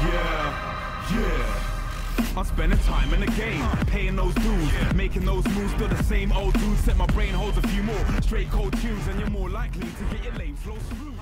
Yeah, yeah. I'm spending time in the game, paying those dues, yeah. making those moves, still the same old dude. Set my brain holds a few more straight cold tunes, and you're more likely to get your lame flows through.